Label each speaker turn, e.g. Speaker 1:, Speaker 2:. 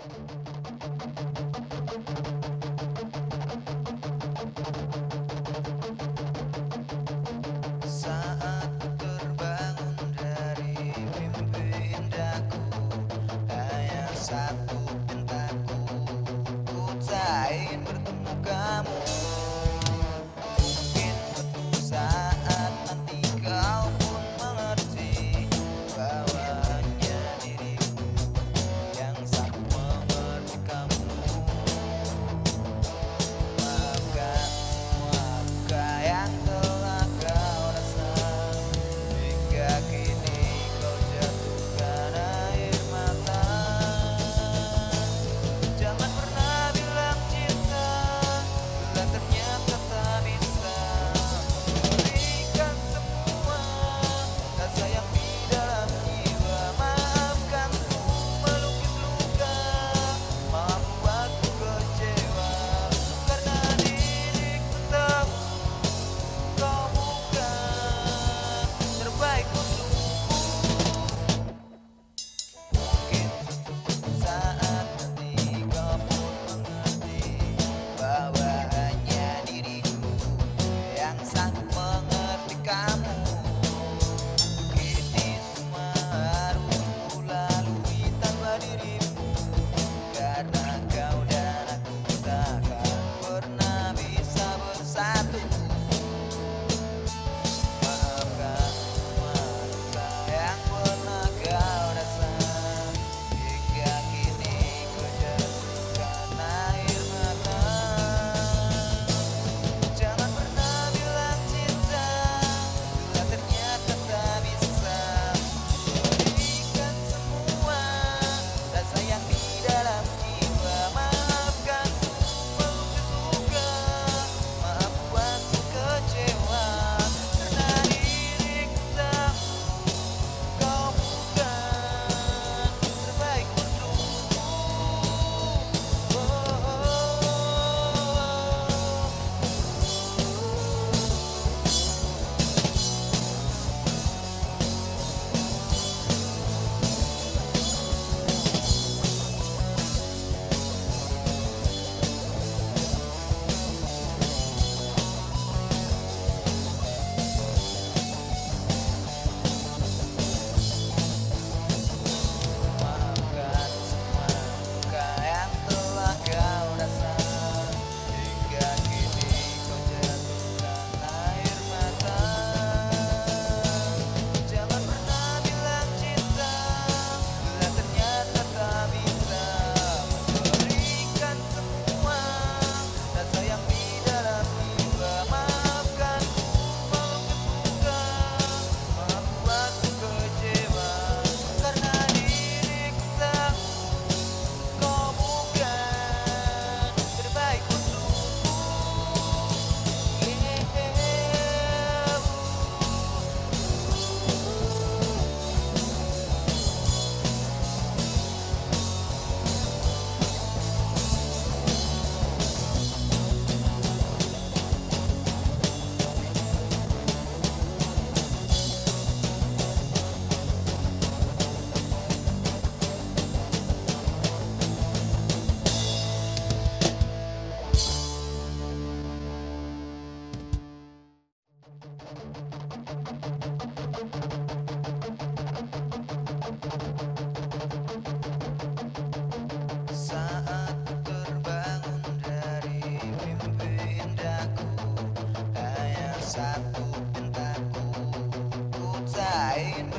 Speaker 1: Thank you. Hey,